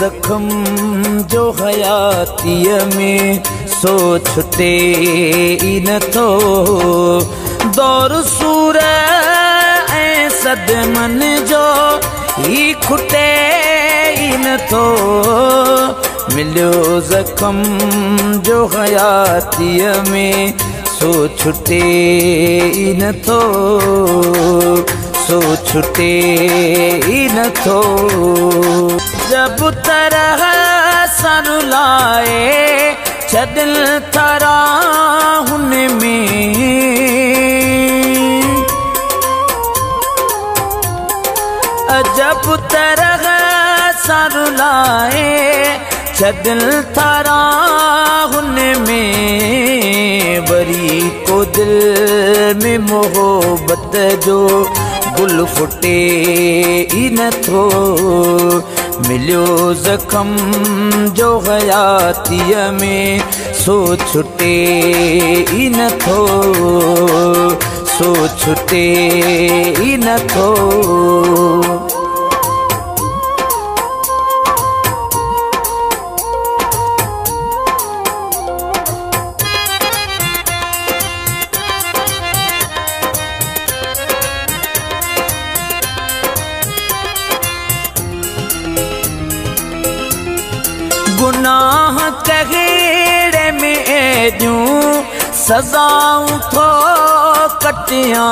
زخم جو حياتيءَ ۾ سوچ ئي نٿو. دور سور ۽ سدمن جو هي کٽي ئي نٿو. مليو زخم جو حياتيءَ ۾ سو ڇٽي ئي نٿو सो छुटे न थो जब तरह सरुलाए छदिल तरा हुन में। जब तरह सरुलाए छदिल तरा हुन में। बरी को दिल में मोहब्बत जो गुल फुटे ई थो मिलियो ज़ख़म जो हयातीअ में सो छुटे ई थो सो छुटे ई थो गुनाह ॾियूं सज़ाऊं थो कटियाँ।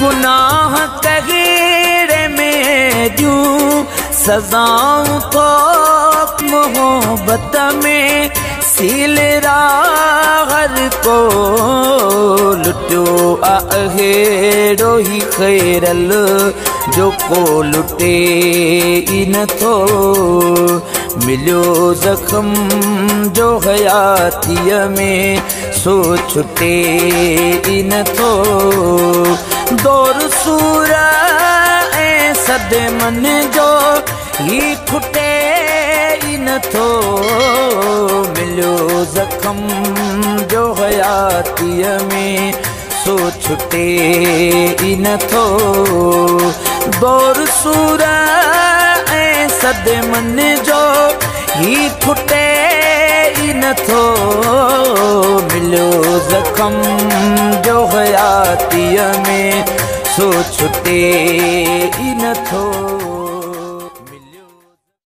गुनाह कहिड़े में ॾियूं सज़ाऊं थो मोहबत में, सील हर को को लुटे ई नथो। मिलियो ज़ख़्म जो हयातीअ में सो छुटे ई ऐं सदमन जो ई नथो। मिलियो ज़ख़्म حياتيءَ ۾ ئي نٿو دور سور ۽ سدمن جو هي کٽي ئي نٿو مليو زخم جو حياتيءَ ۾ سو ڇٽي ئي نٿو